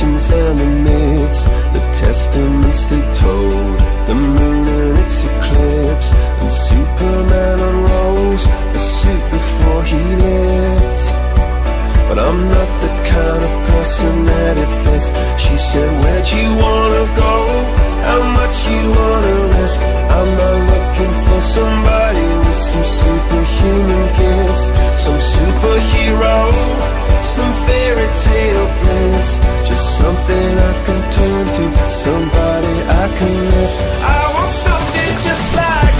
legends and the myths, the testaments they told, the moon and its eclipse, and Superman unrolls a suit before he lived. But I'm not the kind of person that it fits. She said, Where'd you wanna go? How much you wanna risk? I'm not looking for somebody with some superhuman gifts, some superhero, some fairy tale bliss. Something I can turn to, somebody I can miss. I want something just like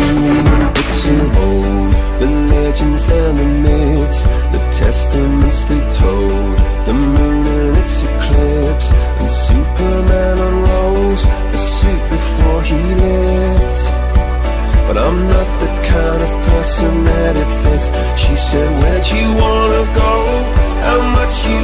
Reading books of old, the legends and the myths, the testaments they told, the moon and its eclipse, and Superman unrolls a suit before he lived. But I'm not the kind of person that it fits. She said, Where'd you wanna go? How much you